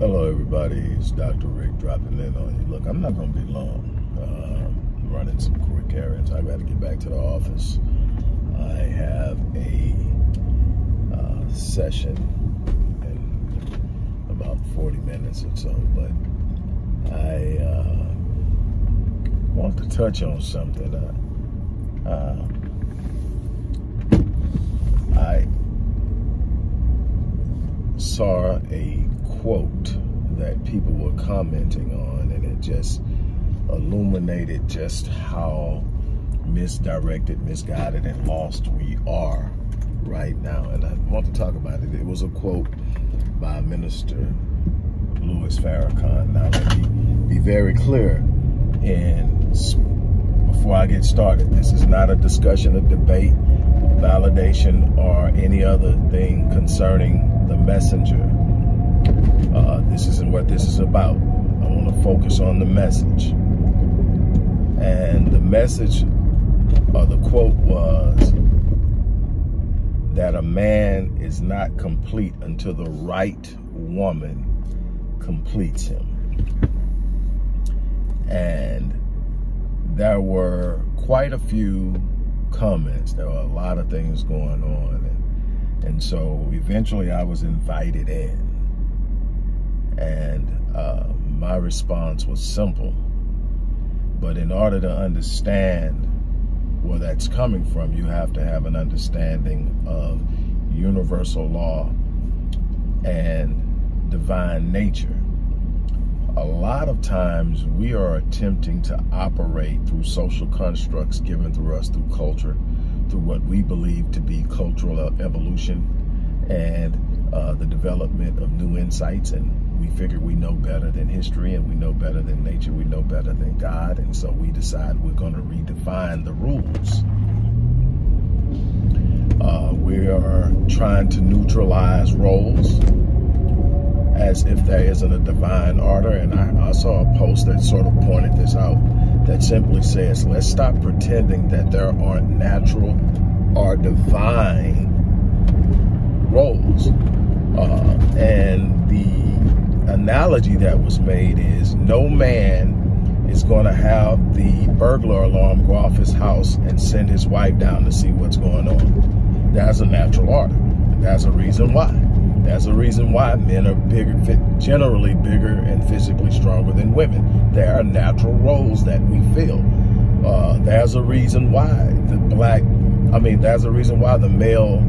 Hello, everybody. It's Dr. Rick dropping in on you. Look, I'm not going to be long. Uh, running some quick errands. I got to get back to the office. I have a uh, session in about 40 minutes or so, but I uh, want to touch on something. Uh, I saw a quote that people were commenting on, and it just illuminated just how misdirected, misguided, and lost we are right now. And I want to talk about it. It was a quote by Minister Louis Farrakhan. Now, let me be very clear and before I get started, this is not a discussion, a debate, validation, or any other thing concerning the messenger uh, this isn't what this is about. I want to focus on the message. And the message, or the quote was, that a man is not complete until the right woman completes him. And there were quite a few comments. There were a lot of things going on. And, and so eventually I was invited in. And uh, my response was simple. But in order to understand where that's coming from, you have to have an understanding of universal law and divine nature. A lot of times we are attempting to operate through social constructs given through us through culture, through what we believe to be cultural evolution and uh, the development of new insights and we figure we know better than history and we know better than nature, we know better than God, and so we decide we're going to redefine the rules. Uh, we are trying to neutralize roles as if there isn't a divine order, and I, I saw a post that sort of pointed this out that simply says, let's stop pretending that there aren't natural or divine roles. Uh, and the analogy that was made is no man is going to have the burglar alarm go off his house and send his wife down to see what's going on. That's a natural order. That's a reason why. That's a reason why men are bigger, generally bigger and physically stronger than women. There are natural roles that we fill. Uh, there's a reason why the black, I mean, there's a reason why the male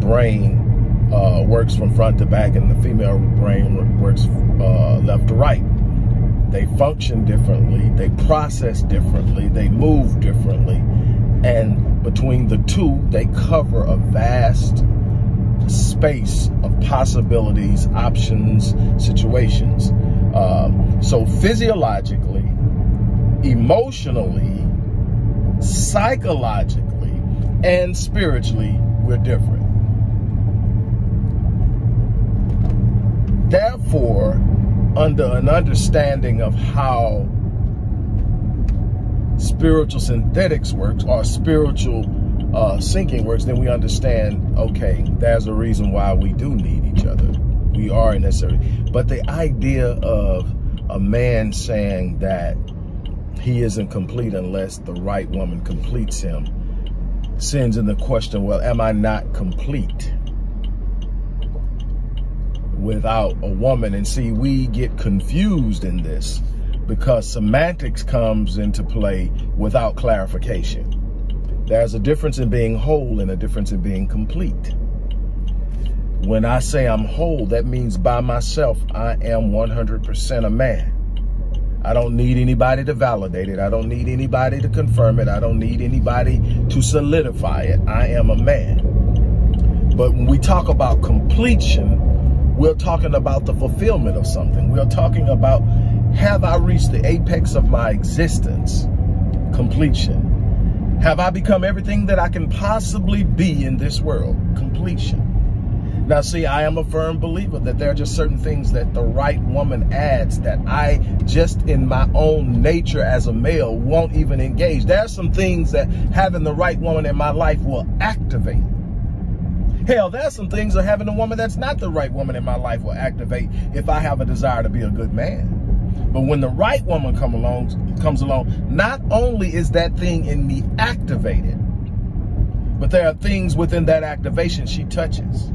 brain uh, works from front to back and the female brain works uh, left to right. They function differently, they process differently, they move differently, and between the two, they cover a vast space of possibilities, options, situations. Um, so physiologically, emotionally, psychologically, and spiritually, we're different. Under an understanding of how spiritual synthetics works or spiritual uh, syncing works, then we understand, okay, there's a reason why we do need each other. We are necessary. But the idea of a man saying that he isn't complete unless the right woman completes him sends in the question, well, am I not complete? Without a woman. And see, we get confused in this because semantics comes into play without clarification. There's a difference in being whole and a difference in being complete. When I say I'm whole, that means by myself, I am 100% a man. I don't need anybody to validate it. I don't need anybody to confirm it. I don't need anybody to solidify it. I am a man. But when we talk about completion, we're talking about the fulfillment of something. We're talking about, have I reached the apex of my existence? Completion. Have I become everything that I can possibly be in this world? Completion. Now, see, I am a firm believer that there are just certain things that the right woman adds that I just in my own nature as a male won't even engage. There are some things that having the right woman in my life will activate Hell, there's some things that having a woman that's not the right woman in my life will activate if I have a desire to be a good man. But when the right woman come along, comes along, not only is that thing in me activated, but there are things within that activation she touches.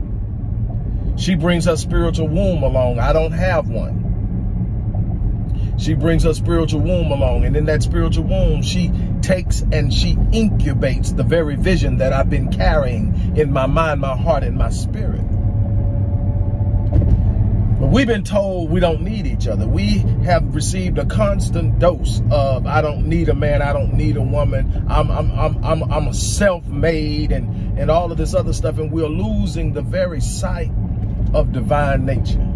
She brings her spiritual womb along. I don't have one. She brings her spiritual womb along. And in that spiritual womb, she takes and she incubates the very vision that I've been carrying in my mind, my heart, and my spirit. But we've been told we don't need each other. We have received a constant dose of I don't need a man, I don't need a woman. I'm I'm I'm I'm I'm self-made and and all of this other stuff and we're losing the very sight of divine nature.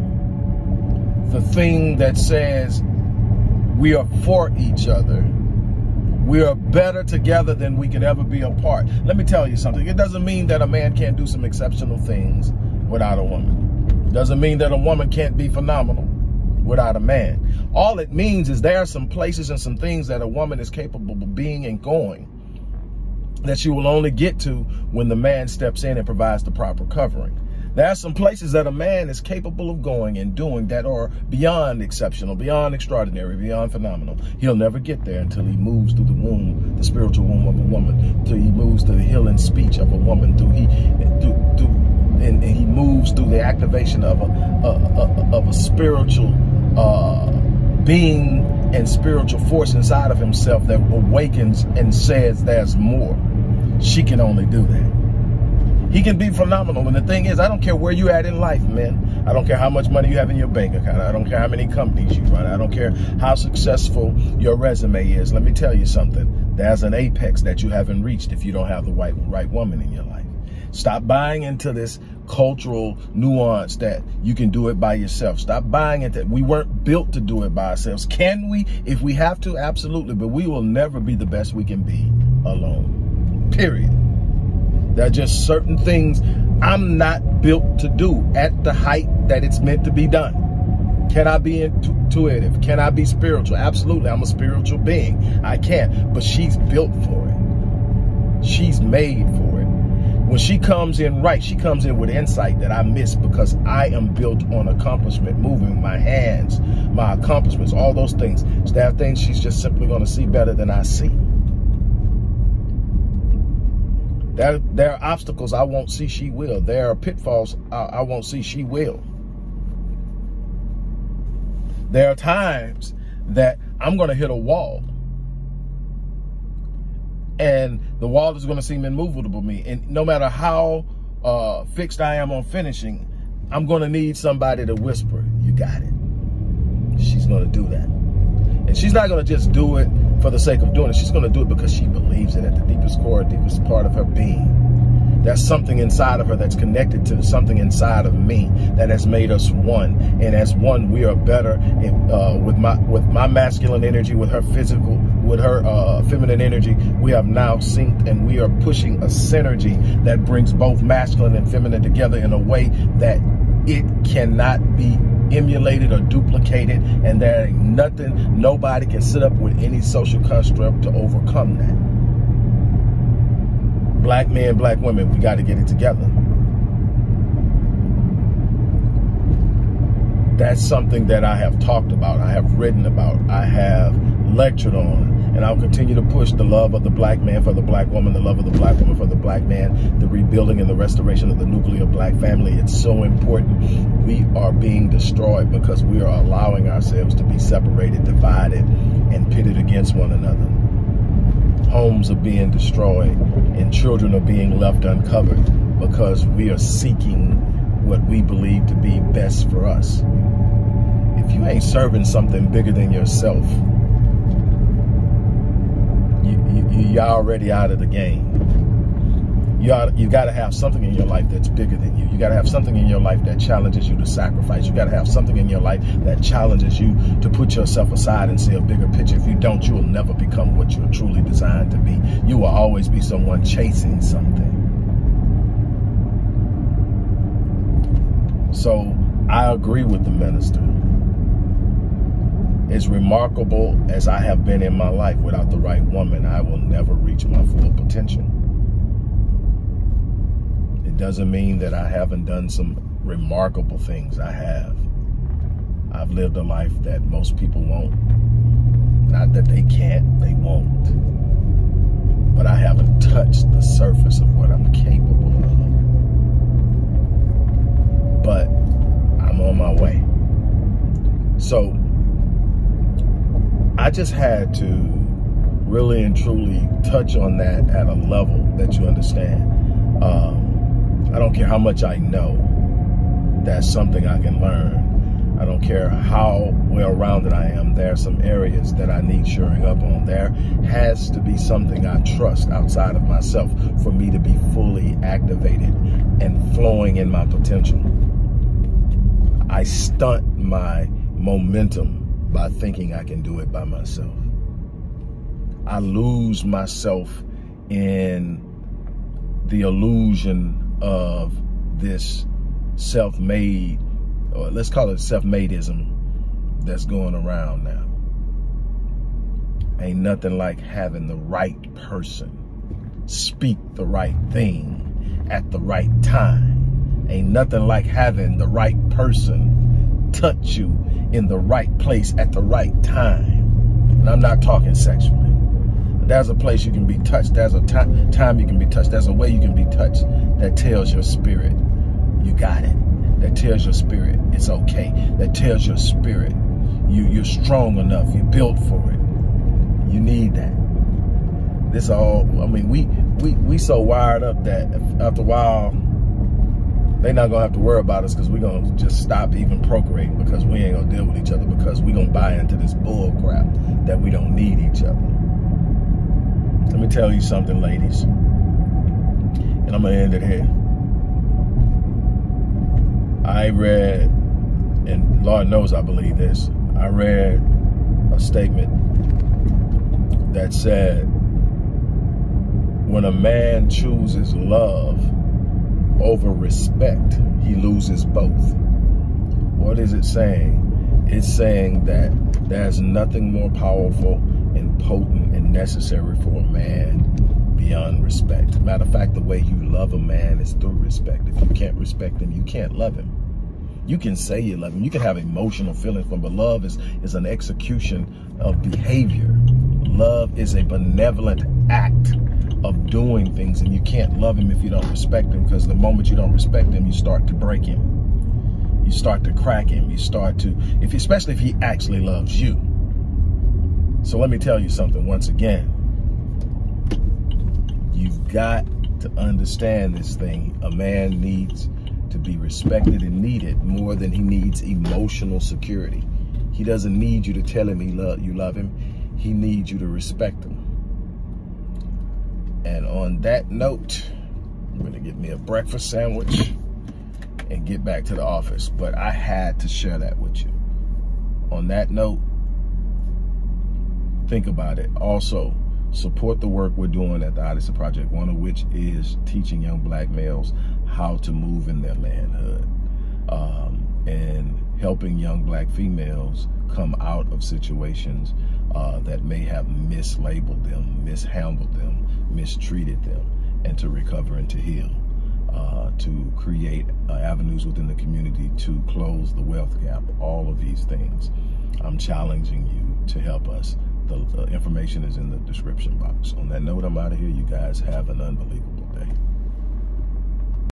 The thing that says we are for each other. We are better together than we could ever be apart. Let me tell you something. It doesn't mean that a man can't do some exceptional things without a woman. It Doesn't mean that a woman can't be phenomenal without a man. All it means is there are some places and some things that a woman is capable of being and going that she will only get to when the man steps in and provides the proper covering. There are some places that a man is capable of going and doing that are beyond exceptional, beyond extraordinary, beyond phenomenal. He'll never get there until he moves through the womb, the spiritual womb of a woman, until he moves through the healing speech of a woman, through he through, through and, and, he moves through the activation of a, a, a of a spiritual uh, being and spiritual force inside of himself that awakens and says there's more. She can only do that. He can be phenomenal. And the thing is, I don't care where you at in life, man. I don't care how much money you have in your bank account. I don't care how many companies you run. I don't care how successful your resume is. Let me tell you something. There's an apex that you haven't reached if you don't have the right, right woman in your life. Stop buying into this cultural nuance that you can do it by yourself. Stop buying into we weren't built to do it by ourselves. Can we? If we have to, absolutely. But we will never be the best we can be alone. Period. There are just certain things I'm not built to do at the height that it's meant to be done. Can I be intuitive? Can I be spiritual? Absolutely. I'm a spiritual being. I can. But she's built for it. She's made for it when she comes in right, she comes in with insight that I miss because I am built on accomplishment, moving my hands, my accomplishments, all those things. There are things she's just simply going to see better than I see. There, there are obstacles I won't see, she will. There are pitfalls I, I won't see, she will. There are times that I'm going to hit a wall and the wall is going to seem immovable to me. And no matter how uh, fixed I am on finishing, I'm going to need somebody to whisper, you got it. She's going to do that. And she's not going to just do it for the sake of doing it. She's going to do it because she believes it at the deepest core, deepest part of her being. There's something inside of her that's connected to something inside of me that has made us one. And as one, we are better in, uh, with my with my masculine energy, with her physical, with her uh, feminine energy. We have now synced and we are pushing a synergy that brings both masculine and feminine together in a way that it cannot be emulated or duplicated and there ain't nothing nobody can sit up with any social construct to overcome that black men, black women, we got to get it together. That's something that I have talked about, I have written about, I have lectured on, and I'll continue to push the love of the black man for the black woman, the love of the black woman for the black man, the rebuilding and the restoration of the nuclear black family. It's so important. We are being destroyed because we are allowing ourselves to be separated, divided, and pitted against one another homes are being destroyed and children are being left uncovered because we are seeking what we believe to be best for us. If you ain't serving something bigger than yourself, you, you, you're already out of the game you you got to have something in your life that's bigger than you. You got to have something in your life that challenges you to sacrifice. You got to have something in your life that challenges you to put yourself aside and see a bigger picture. If you don't, you will never become what you're truly designed to be. You will always be someone chasing something. So I agree with the minister. As remarkable as I have been in my life without the right woman, I will never reach my full potential It doesn't mean that I haven't done some remarkable things. I have. I've lived a life that most people won't. Not that they can't, they won't. But I haven't touched the surface of what I'm capable of. But I'm on my way. So I just had to really and truly touch on that at a level that you understand. Um, I don't care how much I know, that's something I can learn. I don't care how well rounded I am. There are some areas that I need shoring up on. There has to be something I trust outside of myself for me to be fully activated and flowing in my potential. I stunt my momentum by thinking I can do it by myself. I lose myself in the illusion of this self-made, or let's call it self-madeism that's going around now. Ain't nothing like having the right person speak the right thing at the right time. Ain't nothing like having the right person touch you in the right place at the right time. And I'm not talking sexually. There's a place you can be touched. There's a time time you can be touched. There's a way you can be touched that tells your spirit, you got it. That tells your spirit it's okay. That tells your spirit you, you're strong enough. You're built for it. You need that. This all, I mean, we, we, we so wired up that after a while, they not gonna have to worry about us because we're gonna just stop even procreating because we ain't gonna deal with each other because we gonna buy into this bull crap that we don't need each other. Let me tell you something, ladies, and I'm gonna end it here. I read, and Lord knows I believe this, I read a statement that said, when a man chooses love over respect, he loses both. What is it saying? It's saying that there's nothing more powerful and potent and necessary for a man beyond respect. Matter of fact, the way you love a man is through respect. If you can't respect him, you can't love him. You can say you love him. You can have emotional feelings but love is, is an execution of behavior. Love is a benevolent act of doing things and you can't love him if you don't respect him because the moment you don't respect him, you start to break him. You start to crack him. You start to, if especially if he actually loves you. So let me tell you something once again. You've got to understand this thing. A man needs to be respected and needed more than he needs emotional security. He doesn't need you to tell him he love, you love him. He needs you to respect him. And on that note, I'm gonna get me a breakfast sandwich and get back to the office. But I had to share that with you. On that note, think about it. Also, support the work we're doing at the Odyssey Project, one of which is teaching young black males how to move in their manhood um, and helping young black females come out of situations uh, that may have mislabeled them, mishandled them, mistreated them, and to recover and to heal. Uh, to create uh, avenues within the community to close the wealth gap, all of these things. I'm challenging you to help us. The, the information is in the description box. On that note, I'm out of here. You guys have an unbelievable